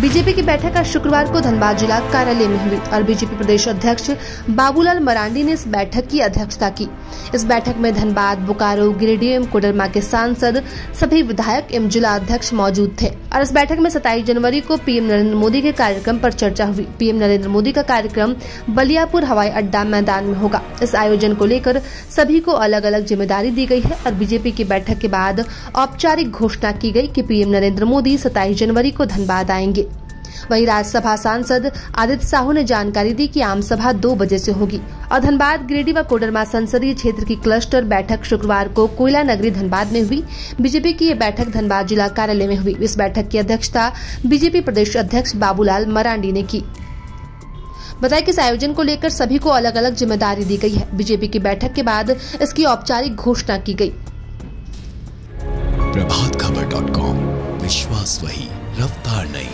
BJP की बैठक आज शुक्रवार को धनबाद जिला कार्यालय में हुई और बीजेपी प्रदेश अध्यक्ष बाबूलाल मरांडी ने इस बैठक की अध्यक्षता की। इस बैठक में धनबाद, बोकारो, गिरिडीह कोडरमा के सांसद, सभी विधायक एवं जिला अध्यक्ष मौजूद थे। और इस बैठक में सताईस जनवरी को पीएम नरेंद्र मोदी के कार्यक्रम पर चर्चा हुई। पीएम नरेंद्र मोदी का कार्यक्रम बलियापुर हवाई अड्डा मैदान में होगा। इस आयोजन को लेकर सभी को अलग अलग ज़िम्मेदारी दी गई है और बीजेपी की बैठक के बाद औपचारिक घोषणा की गई कि पीएम नरेंद्र मोदी सताईस जनवरी को धनबाद आएँगे। वहीं राज्यसभा सांसद आदित्य साहू ने जानकारी दी कि आम सभा दो बजे से होगी। और धनबाद, गिरिडीह व कोडरमा संसदीय क्षेत्र की क्लस्टर बैठक शुक्रवार को कोयला नगरी धनबाद में हुई। बीजेपी की यह बैठक धनबाद जिला कार्यालय में हुई। इस बैठक की अध्यक्षता बीजेपी प्रदेश अध्यक्ष बाबूलाल मरांडी ने की। बताया कि इस आयोजन को लेकर सभी को अलग अलग ज़िम्मेदारी दी गई है। बीजेपी की बैठक के बाद इसकी औपचारिक घोषणा की गई। प्रभात खबर डॉट कॉम, विश्वास वही, रफ्तार नहीं